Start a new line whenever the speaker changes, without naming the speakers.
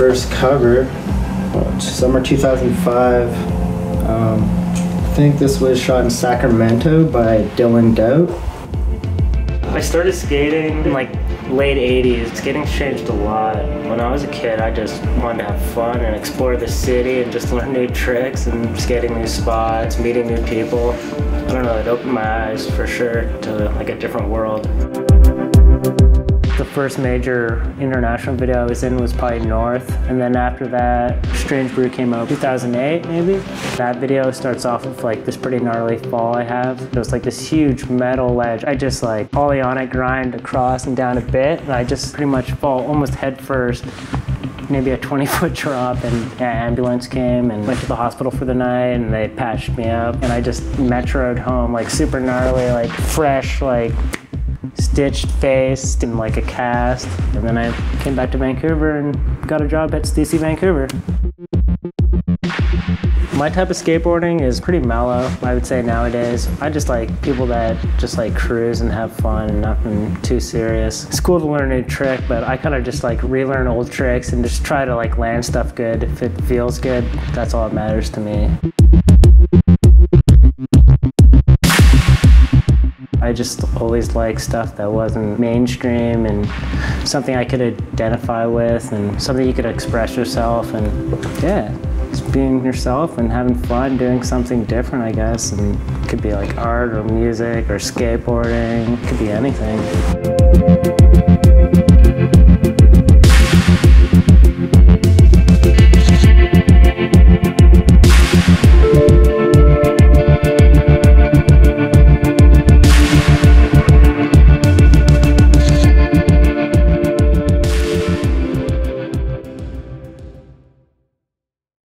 first cover, summer 2005. Um, I think this was shot in Sacramento by Dylan Doe.
I started skating in like late 80s. Skating's changed a lot. When I was a kid, I just wanted to have fun and explore the city and just learn new tricks and skating new spots, meeting new people. I don't know, it opened my eyes for sure to like a different world. First major international video I was in was probably North, and then after that, Strange Brew came out 2008 maybe. That video starts off with like this pretty gnarly fall I have. It was like this huge metal ledge. I just like ollie on it, grind across and down a bit, and I just pretty much fall almost head first maybe a 20 foot drop and an ambulance came and went to the hospital for the night and they patched me up and I just metroed home like super gnarly, like fresh, like stitched face in like a cast. And then I came back to Vancouver and got a job at Stussy Vancouver. My type of skateboarding is pretty mellow, I would say nowadays. I just like people that just like cruise and have fun and nothing too serious. It's cool to learn a new trick, but I kind of just like relearn old tricks and just try to like land stuff good. If it feels good, that's all that matters to me. I just always liked stuff that wasn't mainstream and something I could identify with and something you could express yourself and yeah, just being yourself and having fun doing something different, I guess. And it could be like art or music or skateboarding, it could be anything.